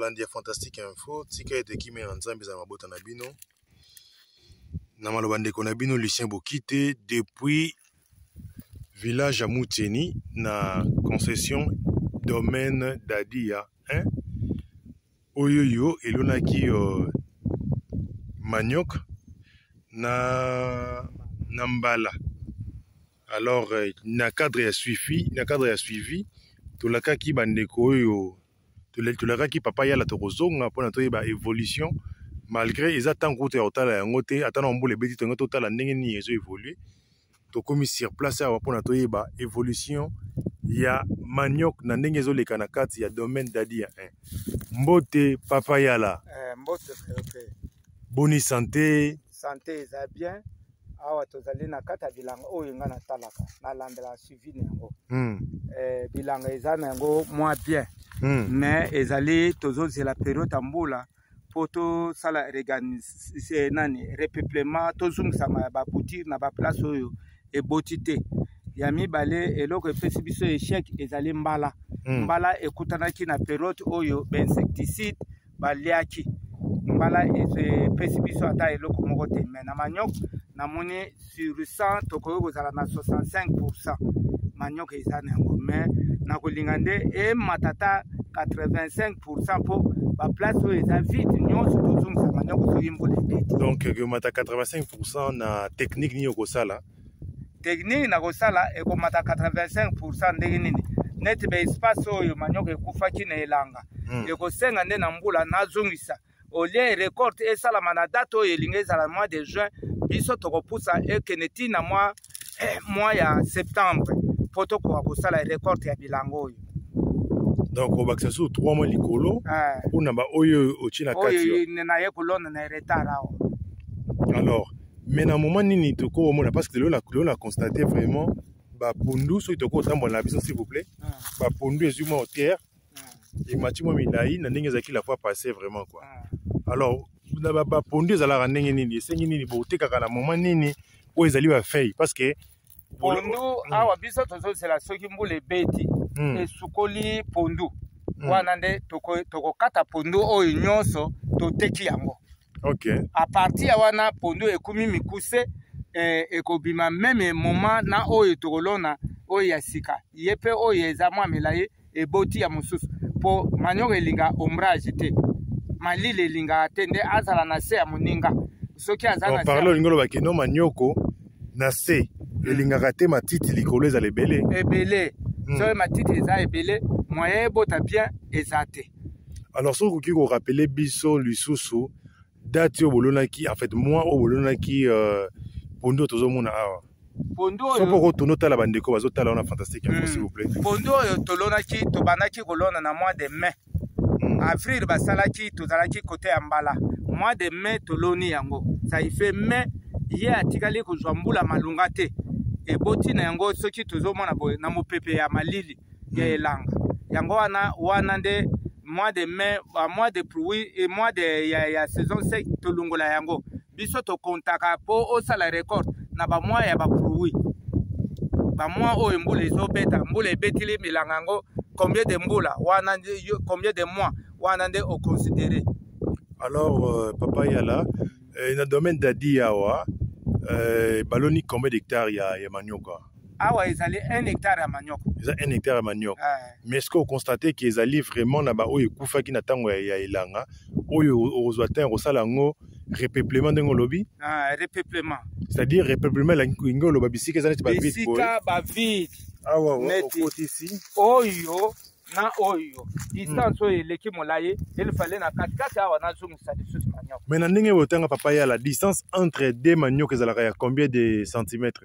balandi ya fantastique info tika ete kimia ya nzambe ezala mabota na bino na maloba ndeko na bino lucien bokite depuis village ya muteni na concession domaine dadia hein? oyo yo elonaki uh, manioc na, na mbala alors euh, na cadre ya suivi na cadre ya suivi tolakaki bandeko oyo tolakaki papa yala tokozonga mpona toyeba évolution malgré eza ntango kutu ya kotala yango te ata na mbula ebeti tonge totala ndenge nini ezo évolue tokomi sur place awa mpona toyeba évolution ya manioc na ndenge ezoleka na kati ya domaine dadi ya 1 mbote papa yala eh, mbote boni sante sante eza bien awa tozali na kati ya bilanga oyo ngai natalaka nalandela suivi na yango mm. eh, bilanga eza na yango mwa bien mm. mais ezali tozozela periode ya mbula mpo tosala reganise nani repeuplement tozongisama ya baboutire na baplace oyo eboti te ya mibale eloko epesi biso echec ezali mbala mm. mbala ekutanaki na periode oyo bainsecticide baliaki mbala epesi biso ata eloko moko te me na maniok namoni sur 100 tokoki kozala na 65 pourcent maniok eza na yango me nakolinga nde emata ta 85 pourcent mpo baplace oyo eza vide nyonso tozongisa maniok soki mbula ebeti donc emata 85 pourcent na technique nini okosala technique na kosala ekomata 85 pourcent ndenge nini neti baespace oyo manioko ekufaki na elanga mm. ekosenga nde na mbula nazongisa olie recorte esalama na date oyo elingi ezala mois de juin biso tokopusa ekende ti na mwa eh, mwa ya septembre mpo tokoka kosala recorte ya bilanga oyo donc obakisa susu 3 mois likolo eh. mpo na baoyo otie na kati oyo naye kolona na retard awa alors mais na moment nini tokomona parce que lelo na, lelo na constate vraiment bapondu soki tokoki kotambola na biso s'il vous plaît ah. bapondu ezwi mwa hauteur ah. emati mwa milai na ndenge ezalaki la fois passé vraiment quoi ah. alors na bapondu ezalaka ndenge nini esengi nini botekaka na moment nini oyo ezali bafei parce que pondu hmm. awa biso tozozela soki mbula ebeti hmm. esukoli pondu hmm. wana nde tokokata pondu oyo nyonso toteki yango okay. a partir ya wana pondu ekomi mikuse eh, ekobima meme moment na oyo tokolona oyo ya sika ye mpe oyo eza mwa milayi eboti ya mosusu mpo manioko elinga ombrage te malili elingaka te nde azala na se ya moninga soki aza na parle olingi oloba kino manioko na se elingaka te matiti likolo ezala ebele ebele hmm. soki matiti eza ebele moyen ebota bien eza te alors soki okoki korapele biso lisusu date oyo bolonaki en fait mois oyo bolonaki euh, pondu oyo tozomona awa pondu oyo soki okotuna otala bandeko bazotala wana fantastique yango hmm. s'il vous plaît pondu oyo tolonaki tobandaki kolona na mois de mai hmm. avril basalaki tozalaki kote ya mbala mois de mai toloni yango saife mai ye atikali kozwa mbula malonga te eboti na yango soki tozomona boye na mopepe ya malili ya hmm. elanga yango wana wana nde mois de mai ah, mois de pluie et mois de ya, ya saison sec tolongola yango biso tokontaka mpo osala record na bamois ya bapluie bamois oyo mbula ezobeta mbula ebetili milanga yango combien de mbula wana combien de mois wana nde oconsidere alors euh, papa yala euh, na domaine dadi awa euh, baloni combien d'hectare ya, ya manioka awa ezali 1 hectare ya manioc eza 1 hectare ya manioc eh. mais ce que okonstate ke ezali vraiment na baoyo ekufaki na ntango ya elanga oyo okozwa ntan ya kosala yango repeuplement ndenge olobi ah, repeuplement c'est-à-dire repeuplement elingi oloba bisika eza neti babisika bavide awa ah, okotisi oyo na oyo distance oyo eleki molayi elifale na katikati awa nazongisa lisusu manioc mais na ndenge oyo otanga papa yala distance entre deux manioc ezalaka ya combien de centimètres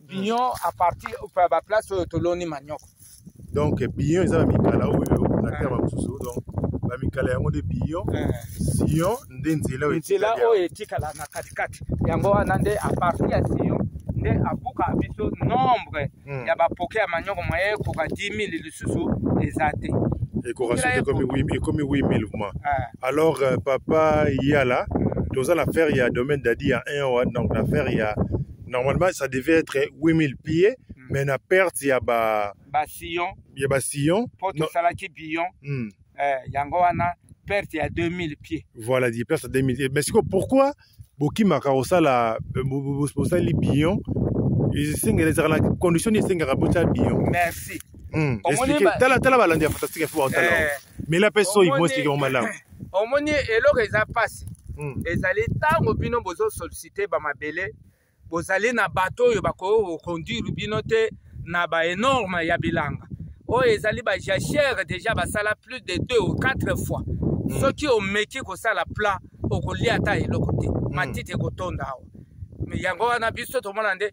bino à partir ya baplace oyo toloni manioko donc bino eza na mikala oyo natia bamosusu ah. donc bamikala yango nde biyo eh. sion nde nzela oyo nzela oyo etikala na katikati yango wana nde apartir ya sion nde abuka biso nombre hmm. ya bapoke ya manyoko moye ekoka 10 000 lisusu eza te ekoka soki ekomi 8 000 vraiment eh. alors euh, papa yala toza na affaire ya domaine dadi ya 1 donc na affaire ya normalement ça devait être 8000 pieds mm. mais na perte ya ba basillon ya basillon po tosalaki billon mm. eh, yango wana perte ya 2000 pieds voilà di perte ya 2000 pieds mais sikoyo pourquoi bokimaka kosala euh, bosali billon esengela ezalaka na condition nini esengaka botya billon merci mm. tala balandi ya fantastique ya fo batala eh. mela mpe soyi mosi ekemo malamu omoni eloko eza mpasi hmm. ezali ntango bino bozosolicite bamabele bozali na bato oyo bakoki koconduire bino te na baenorme ya bilanga oyo ezali bajachere deja basala plus de deux ou quatre fois hmm. soki omeki kosala plat okolia ata eloko te hmm. matiti ekotonda awa yango wana biso tomona nde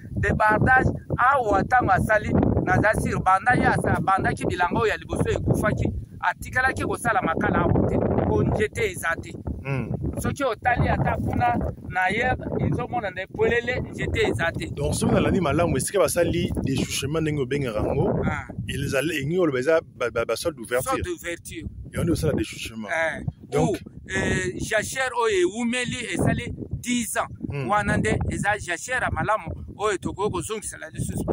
debardage awa ntango asali naza sire banda ye abandaki bilanga oyo ya liboso ekufaki atikalaki kosala makala awa te mpo njete eza te hmm. soki otali ata kuna na ye ezomona nde polele njete eza te donc soki nalandi malamu esika basali dechouchement ndenge obengaka yango ah. elingi oloba eza basol d'ouverture yango nde osala dechouchement eh. donc eh, jachère oyo ewumeli esali 10 ans hmm. wana nde eza jachère ya malamu oyo tokoki kozongisela lisusu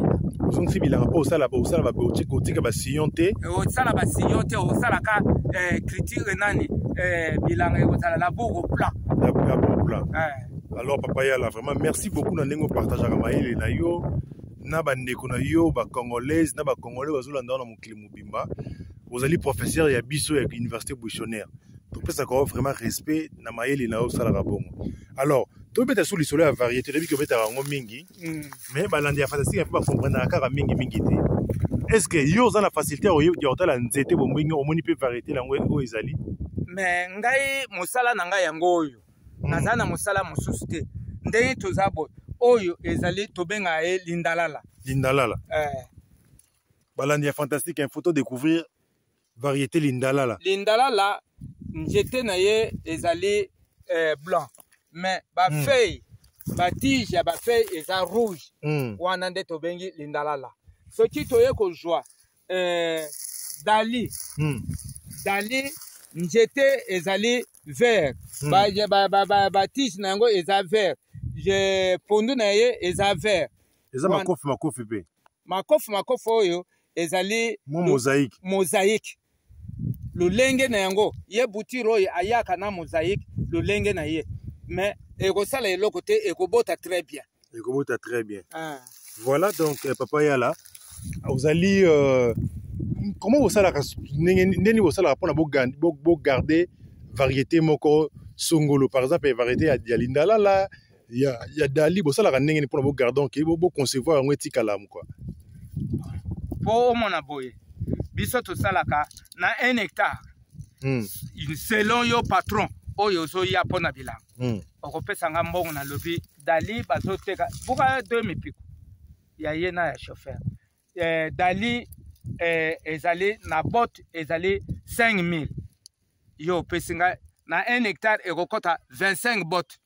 ozongisi bilanga mpo osala osala bape otika basillon te eh, osala basillon te osalaka eh, criture nani bilanga ekozala la bourgo plat la bourgo plat alors papa yala vraiment merci beaucoup na ndenge opartageaka mayele na yo na bandeko na yo bacongolaise na bacongolais bazolanda wana mokili mobimba ozali professeur ya biso ya université buissonnaire topesaka yo vraiment respect na mayele na yo osalaka bongo alors tobeta so lisolo ya variété toyebi ke obetaka yango mingi mm. mais balandi ya fantastique mpe bakomprenaka kaka mingi mingi te est ce que yo oza na facilité ya kotala nzete bombenge omoni mpe variété yango oyo ezali mais ngai mosala na ngai yango oyo mm. naza na mosala mosusu te ndenge toza boye oyo ezali tobengaka ye lindalala lindalala eh. balandi ya fantastique info to découvrir variété lindalala lindalala njete na ye ezali eh, blanc mais bafeuille mm. batige ya bafeuille eza rouge mm. wana nde tobengi lindalala soki toye kozwa eh, dali mm. dali njete ezali vert mm. batige ba, ba, ba, ba, na yango eza vert pondu na ye eza vert eza makofi makofi mpe makofi makofi oyo ezali mozaïque mozaïque lolenge na yango ye butire oyo ayaka na mozaïque lolenge na ye mais ekosala eloko te ekobota très bien ekobota très bien ah. voilà donc euh, papa yala ozali euh, comment bosalaka ndenge nini bosalaka mpona bogarde variété moko songolo par exemple variété ya lindalala ya, ya dali bosalaka ndenge ni mpona bogardon ke boconcevoir yango etikalamu kua mpo omona boye biso tosalaka na un hectare mm. selon yo patron oyo ozoya mpo na bilanga mm. okopesa nga mbongo na lobi dali bazoteka buka deux mipiko ya ye na ya chauffeur eh, dali eh, ezali na bote ezali 5000 yo opesi nga na un hectare ekokɔta 25 bote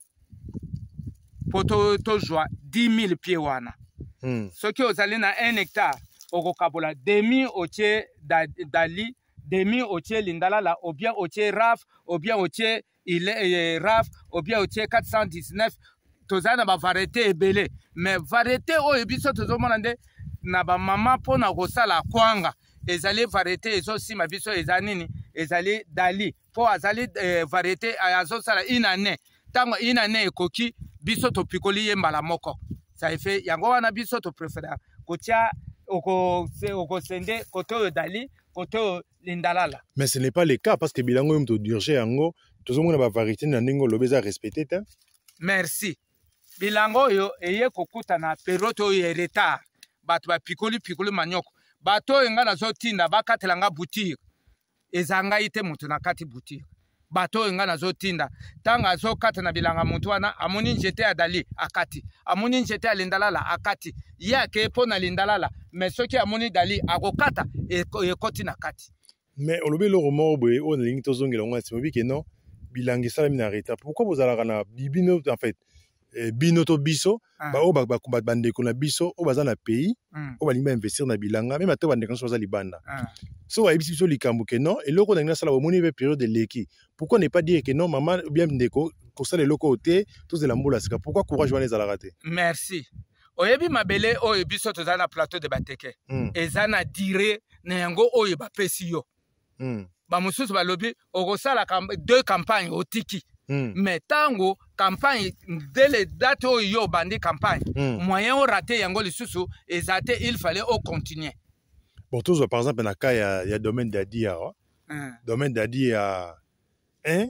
mpo tozwa to 10 000 pie wana hmm. soki ozali na 1 hectare okokabola demi otie da, dali demi otie lindalala obien otie raf obien otie ile, eh, raf obien otie 419 toza na bavariété ebele mais variété oyo biso tozomona nde na bamama mpo na kosala kwanga ezali variété ezosima biso eza nini ezali dali mpo azali eh, variété eh, azosala une année ntango une année ekoki biso topikoli ye mbala moko saife yango wana biso toprefera kotia okosende kote oyo dali kote oyo lindalala mais ce n'est pas le cas parce que bilango yo moto durge yango tozomona bavariété na ndenge olobi eza respecte te merci bilango oyo eye kokutana periode oyo ya retard bato bapikoli pikoli manioko bato oyo ngai nazotinda bakatela ngai butire eza ngai te moto na kati boutique bato oyo ngai nazotinda ntango azokata na bilanga motu wana amoni njete ya dali akati amoni njete ya lindalala akati ye akeye mpo na lindalala me soki amoni dali akokata ekoti na kati me olobi eloko moko boye oyo nalingi tozongela yango na nsima obike non bilanga esalami na reta pourkui bozalaka na bibino en fait eh, bino to biso ah. baoyo bandeko na biso oyo baza na pays hmm. oyo balingi bainvestir na bilanga meme ata bandeko nyonso baza libanda ah. so bayebisi biso likambo ke non eloko nalingi nasala bomoni mpe periode eleki pourquoi ne pas dire ke non mama bien ndeko kosala eloko oyo te tozela mbula sika pourquoi courage wana ezalaka te merci oyebi mabele oyo biso toza na plateau de bateke hmm. eza na dire na yango oyo bapesi yo mm. bamosusu balobi okosala deux campagne otiki mm. mais ntango campagne de le date oyo yo obandi campagne mm. moyen orate yango lisusu eza te il fallait ocontinue bon tozwa par exemple na cas ya, ya domaine dadi awa mm. domaine dadi ya eh,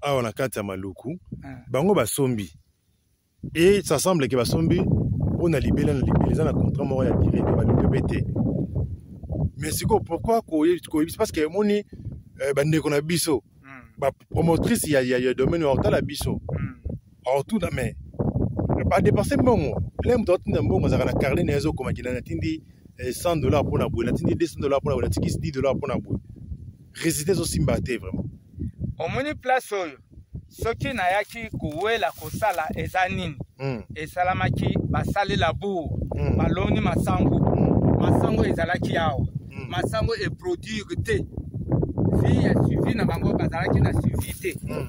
awa na kati ya maluku ah. bango basombi e ça semble ke basombi mpo na libela na libela eza na contrat moko ya dire te baluki mpe te mais sikoyo pourquoi koyebisa parce que emoni eh, bandeko na biso hmm. bapromotrice ya, ya, ya domaine ya otala biso hmm. aotuna me badepense mbongo le moto aotuna mbongo azalaka na carnet na ye azokomakina natindi 100 eh, dollar mpo na boye natindi 200 dollar mpo na boye natikisi 10 dollar mpo na boye résultat ezosimba te vraiment omoni place oyo soki nayaki kowela kosala eza nini mm. esalamaki basalela bour mm. baloni masango mm. masango ezalaki awa mm. masango eproduire te vie ya suivi na bango bazalaki na suivi te mm.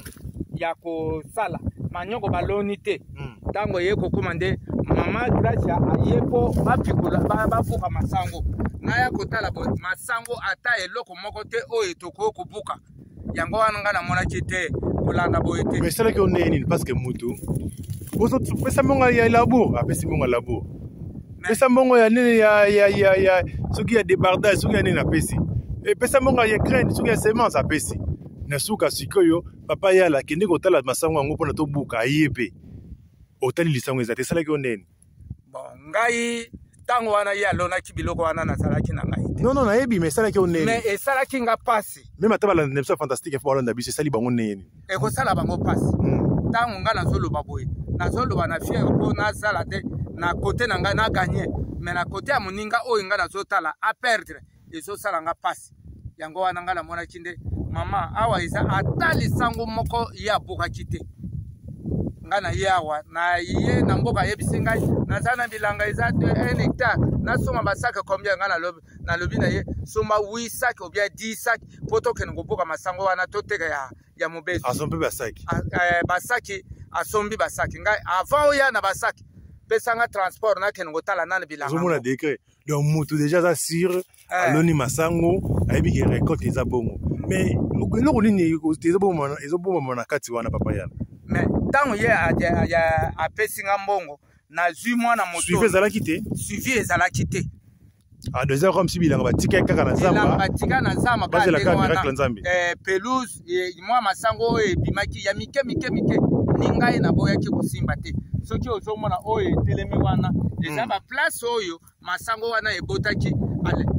ya kosala manyoko baloni te hmm. ntango eye kokoma nde mama gracia aye mpo bapikula babuka masango naya kotala boye masango ata eloko moko te oyo tokoki kobuka yango wana ngai namonaki te kolanda boye te esalaki yo ndenge nini parceke motu pesa mbongo ya labour apesi mbongo ya labour pesa mbongo ya nini ya, ya, ya, ya soki ya debardage soki ya nini apesi epesa mbongo ya graine soki ya semence apesi na suka sikoyo papa yala akende kotala masango yango mpona tobuka aye mpe otali lisango eza te esalaki yo ndeni bon ngai ntango wana ye alonaki biloko wana nazalaki na ngai te nono nayebi ma esalaki yo ndeni mais esalaki nga mpasi meme ata balanda na biso ya fantastique mpo balanda biso esali bango ndeni ekosala bango mpasi hmm. ntango ngai nazoloba boye nazoloba na fiere mpo nasala te na kote na ngai naganye mais na kote ya moninga oyo ngai nazotala aperdre ezosala nga mpasi yango wana ngai namonaki nde mama awa eza ata lisango moko ye abukaki te ngai na ye awa na ye na mboka ayebisi ngai naza na bilanga eza te un hectare nasomba basake combien ngai nalobi na ye somba 8 sake obia 10 sake mpo tokende kobuka masango wana toteka ya, ya mobesu asombi basake eh, basake asombi basake ngai avant oya na basake pesanga transport nakende kotala nani bilanga donc moto déjà aza sur eh. aloni masango ayebi ke récolte eza bongo mais eloko nini ezobombama na kati wana papa yala mais ntango ye apesi nga mbongo nazwi mwana motosuivi ezalaki te suivi ezalaki te ah, eza comme si bilanga batikaki kaka na zamba batika na zamba bazela kaka miracle nzambe eh, pelouse e, mwa masango oyo ebimaki ya mike mike mike ni ngai naboyaki kosimba te soki ozomona oyo etelemi wana eza hmm. baplace oyo masango wana ebotaki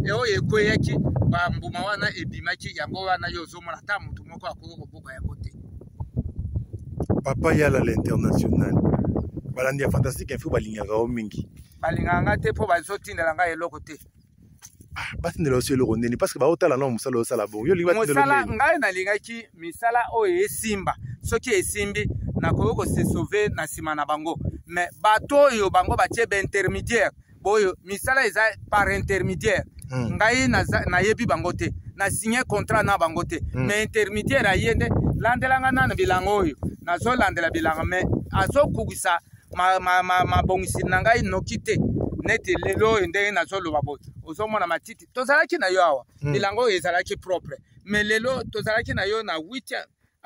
e, oyo ekweyaki bambuma wana ebimaki yango wana yo ozomona ata motu moko akoki kobuka yango te papa yala l'international balandi ya fantastique info balingaka yo mingi balingaka nga te mpo bazotindela ngai eloko te Ah, batindela osi eloko nini parce que baotala nao mosala osala bongo yo olingi mosala ngai nalingaki misala oyo esimba soki esimbi nakoki kosesauve na nsima na bango mais bato oyo bango batie baintermédiaire boyo misala eza par intermédiaire hmm. ngai nayebi bango te na signe contrat na bango te hmm. mais intermédiaire aye nde landelanga nano bilanga oyo nazolandela bilanga mais azokugisa mabongiseli na ngai noki te neti lelo oyo ndenge nazoloba boye ozomona matiti tozalaki na yo awa hmm. bilanga oyo ezalaki propre mais lelo tozalaki na yo na 8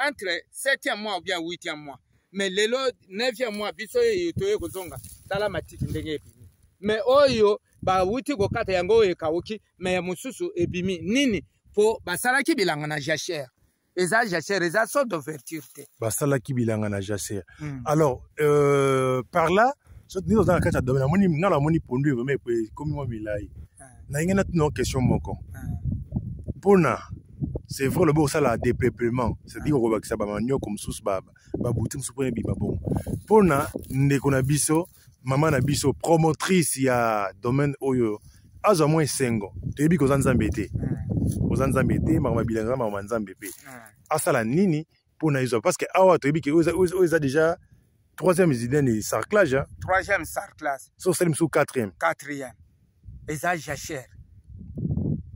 entre 7e mois ou bien 8e mois mais lelo 9e mois biso eyo toye kozonga tala matiti ndenge ebimi mais oyo bawuti kokata yango oyo ekawuki mais ya mosusu ebimi nini mpo basalaki bilanga na jachere eza jaser eza so d'ouverture te basalaki bilanga na jaser mm. alors euh, par là soki nini oza na kati ya domaine amoni nga namoni pondu vraimen epo ekomi mwa milai nalingi natunao question moko mpona c'est vrai lobi kosala depeuplement c'est-à-dire kokobakisa bamanioko mosusu babuti mosusu mpona ebima bongo mpona ndeko na biso mama na biso promotrice ya domaine oyo azwa mwa esengo toyebi koza nzambe te hmm. oza nzambe te makambo ya bilanga makambo ya nzambe mpe hmm. asala nini mpo na ezwa parce que awa toyebi ke oyo eza déjà troisième zidane sarclage hein? troisième sarclage so osali mosusu quatrième quatrième eza jachère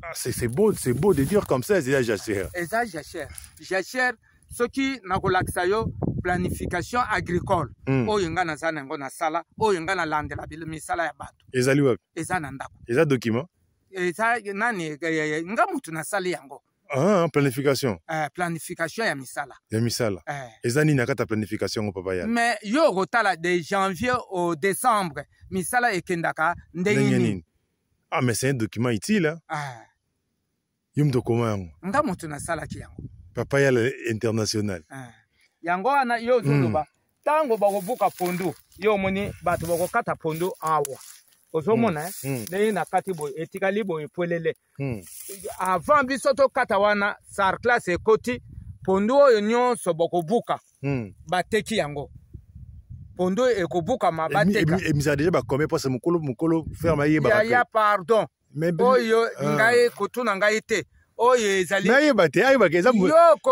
ah, c'est beau c'est beau de dire comme ça eza jachère eza jachère jachère soki nakolakisa yo planification agricole mm. oyo ngai naza na yango nasala oyo ngai nalandela misala ya bato ezali wapi eza na ndako eza document eza nani eh, eh, eh, nga mutu nasali yango Ah, planification eh, planification ya misala ya misala eh. eza nini na kati ya planification yango papa ya mais yo okotala de janvier au décembre misala ekendaka ndenge nini ah mais c'est un document utile ah. yo moto okoma yango nga moto nasalaki yango papa ya international eh. yango wana yo ozoloba mm. ntango bakobuka pondu yo omoni bato bakokata pondu awa ozomona mm. eh? mm. ndenge nakati boye etikali boye pwelele mm. avant biso tokata wana sarclas ekoti pondu oyo nyonso bokobuka mm. bateki yango pondu ekobukama bateka emisaka deja bakome mposa mokolo mokolo ferme ayebaka ya pardon oyo ah. ngai kotuna ngai te oyo ezali nayeba te ayebaka eza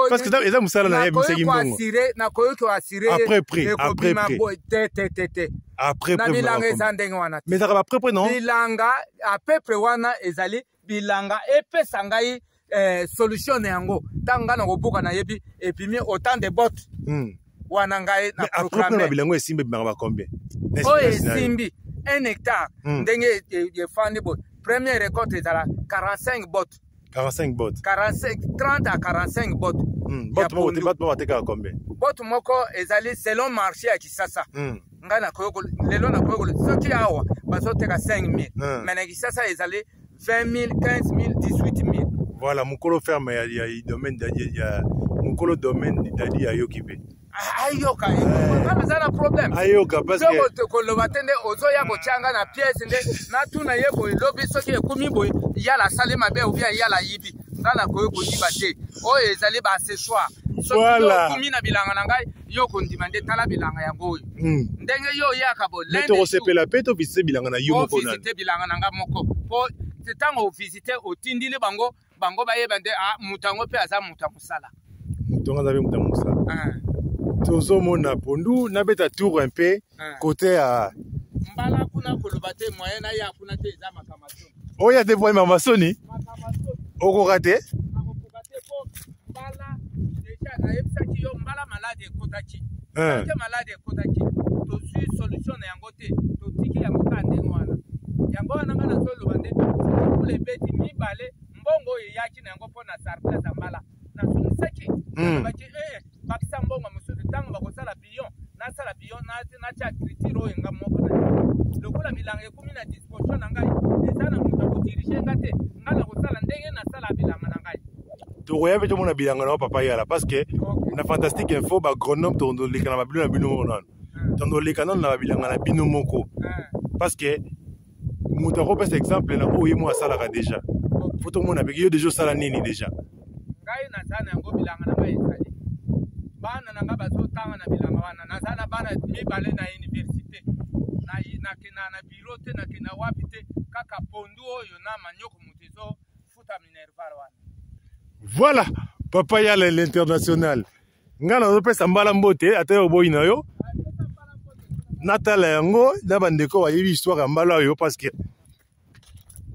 parce que eza mosala na ye misaki mbongo nakoki koasire après prix après prix te te te te après na bilanga eza ndenge wana mais ezaka ba près près non bilanga à peu près wana ezali bilanga epesa ngai eh, solution na yango ntango ngai nakobuka nayebi epimi autant de botte mm. wana ngai na proclame bilango esimbi ebimaka ba combien oyo esimbi un hectare mm. ndenge efandi e, e boye première récolte ezala 45 bottes 45 bottes 45 30 à 45 bottes mm. botte moko te botte moko atekaka combien botte moko ezali selon marché ya kisasa mm. ngai nakoyokoli lelo nakoyokoli soki awa bazoteka 5000 mm. mais na kisasa ezali 20 000, 15 000, 18 000. Voilà, mukolo ferme ya, ya, ya domaine dadi ya mukolo domaine dadi ayoki pe. Ah, ayoka eh. aza na problème ayoka parceque koloba te nde ozoya kotyanga na pièce nde natuna ye boye lobi soki ekomi boye yala asali mabe obien yala ayibi ngai nakoki koyiba te oyo ezali baaccessoire soki okumi na bilanga na ngai yo kondima nde tala bilanga yango oyo hmm. ndenge yo oyaka bolentokosepela mpe tovisite bilanga na yo moko visite bilanga na nga moko mpo ntango ovisite otindili bango bango bayeba nde ah, moto yango mpe aza moto ya mosala moto yango aza mpe moto ya mosala ah. tozomona pondu nabeta tour un mpe kote ah. ya mbala kuna koloba te moyen na ya kuna te eza makambo oyo ate pwai mama soni okoka te nayebisaki yo mbala malade ekotaki eh. te malade ekotaki tozwi solution na yango te totiki yango kaka ndenge wana yango wana ngai nazoloba nde kula ebeti mibale mbongo oyo eyaki na yango mpo na sarplas ya mbala nazumisaki hmm. abaki eh, bakisa mbongo mosusu ntango bakosala bion nasala bion natya agriture oyo nga moko na lokola bilanga ekomi na disposition na ngai eza na moto akodirige nga te nga nakosala ndenge nasala bilanga na ngai tokoya mpe tomona bilanga na yo papa yala parce que na fantastique info baagronome tondoleka na babilo na bino moko nano tondoleka nano na babilanga na bino moko parce que moto akopesa exemple na oyo ye moko asalaka deja po tomona peke yo deja osala nini deja ngai naza na yango bilanga na ngai ezali bana na ngai bazotanga na bilanga wana naza na bana mibale na université nakenda na biro te nakenda wapi te kaka pondu oyo na manioko moto ezofuta minerval wana voilà papa yala l'international ngai nazopesa mbala mbote ata yo oboyi na yo natala yango na bandeko bayebi histoire ya mbala oyo parce que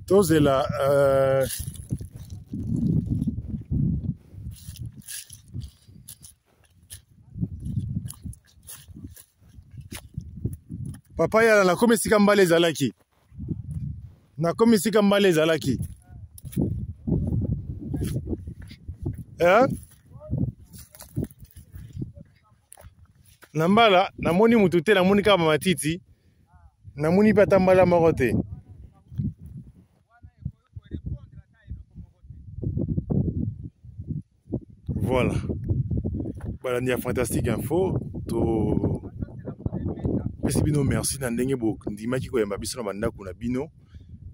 tozela euh, papa yala nakomi esika mbala ezalaki nakomi esika mbala ezalaki eh? na mbala namoni motu te namoni kaka bamatiti namoni mpe ata mbala moko te Voilà. Balandi ya Fantastique Info, to pesi bino merci na ndenge bondimaki koyamba biso na bandako na bino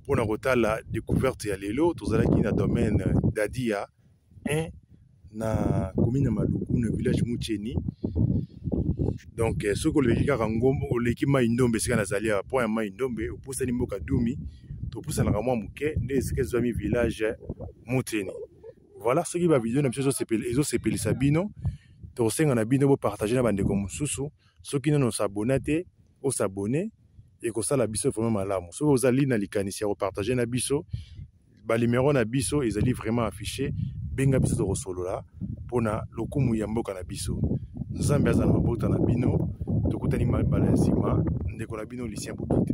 mpo na kotala découverte ya lelo tozalaki na domaine dadia 1 na commune ya maluku na village mucheni donc eh, soki oleki kaka ngombo oleki mai ndombe esika nazali ya mpo ya mai ndombe opusani mboka dumi topusanaka mwa moke nde esika ezwami village muteni Voilà soki ba video na biso ezo sepelisa bino tosenga na bino bo partager na bandeko mosusu soki nano s'abonner te o s'abonner ekosala biso vraiment malamu soki ozali na likanisi ya kopartage na biso balimero na biso ezali vraiment affiche benga biso tokosolola mpo na lokumu ya mboka na biso nzambe azala mabota na bino tokutani mbala ya nsima ndeko na bino lucien bokite